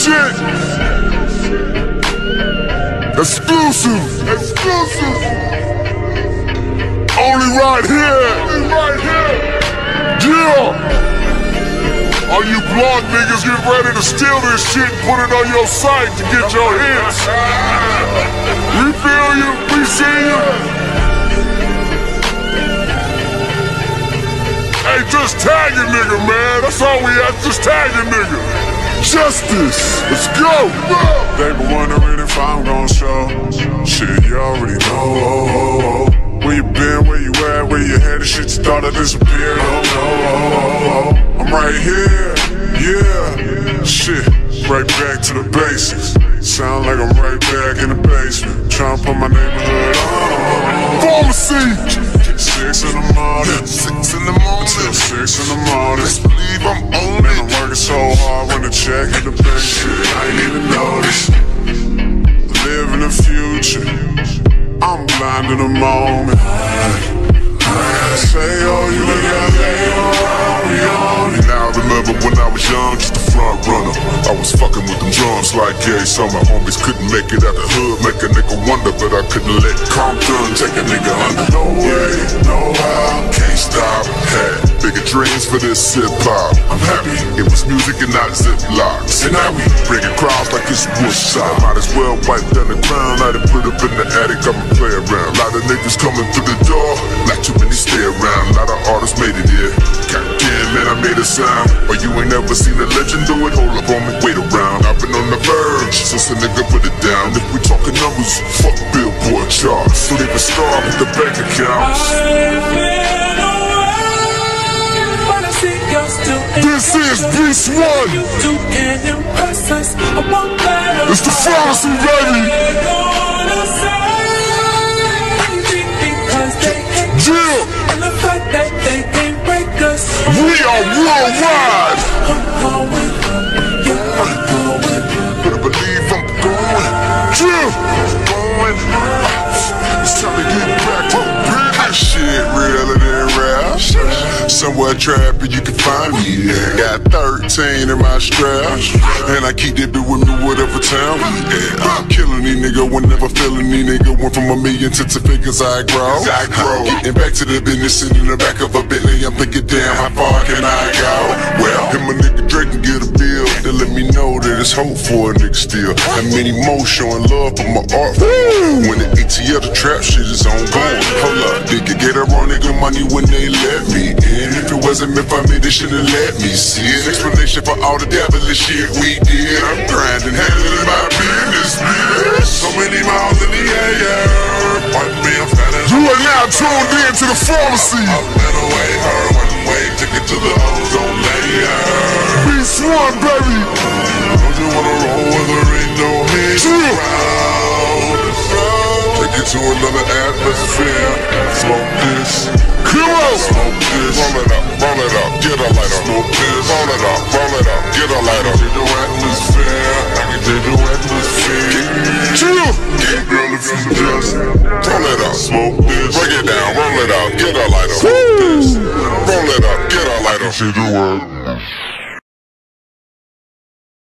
shit. Exclusive. Exclusive. Only right here. Right here. Yeah. All you blog niggas get ready to steal this shit and put it on your site to get your hits. We feel you. We see you. Hey, just tag you, nigga, man. That's all we at. Just tag you, nigga. Justus. Let's go. They been wondering if I'm gon' show. Shit, you already know. Where you been, where you at, where you headed? Shit started disappear. Oh, oh, oh, oh. I'm right here. Yeah. Shit, right back to the basics. Sound like I'm right back in the basement. Tryna put my neighborhood on. Pharmacy. Six in the morning. Six in the morning. Till six in the morning. Best believe I'm on it. Blind in the moment. Say, oh, you look at me, oh, we on it. Now I remember when I was young, front runner. I was fucking with them drums like gay summer. Homies couldn't make it out the hood, make a nigga wonder, but I couldn't let Compton take a nigga under. No way, no how, can't stop. Had bigger dreams for this hip hop. I'm happy it was music and not ziplocs. And now we bringing crowds like it's Woodstock. Might as well wipe down the crown, I done put up in the attic, I'ma play around. A Lot of niggas coming through the door, not too made a sound. But you ain't never seen a legend do it. Hold up on me, wait around. I've been on the verge since a nigga put it down. If we talking numbers, fuck Billboard charts. Don't even start with the bank accounts. This is Beats One. It's the pharmacy, baby. Worldwide. Better believe I'm going. Yeah, going. It's time to get back to business. Shit realer than rap. Somewhere trapping, you can find me. Got 13 in my strap. And I keep that with me whatever town we at. I'm killing these nigga whenever feeling these nigga. Went from a million to two figures I grow. I grow. Getting back to the business and in the back of a Bentley. I'm know that it's hope for a nigga still. And many more showing love for my art. When the ATL, the trap shit is on, ongoing. Hold up, they could get around nigga money when they let me in. If it wasn't meant for me, they shouldn't let me see it. Explanation for all the devilish shit we did. I'm grinding, handling my business, bitch. So many miles in the air. Pipe me, I'm You are now tuned in to the pharmacy. Up and away, her one way, ticket to the ozone layer. Beats One, baby. Atmosphere. Smoke this, Come smoke this. Roll it up, roll it up, get a lighter. Smoke this, roll it up, roll it up, get a lighter. Change your atmosphere, I can your atmosphere. Chill. Yeah, girl, if you just roll it up, smoke this. Break it down, roll it up, get a lighter. Smoke this, roll it up, get a lighter. Change your world.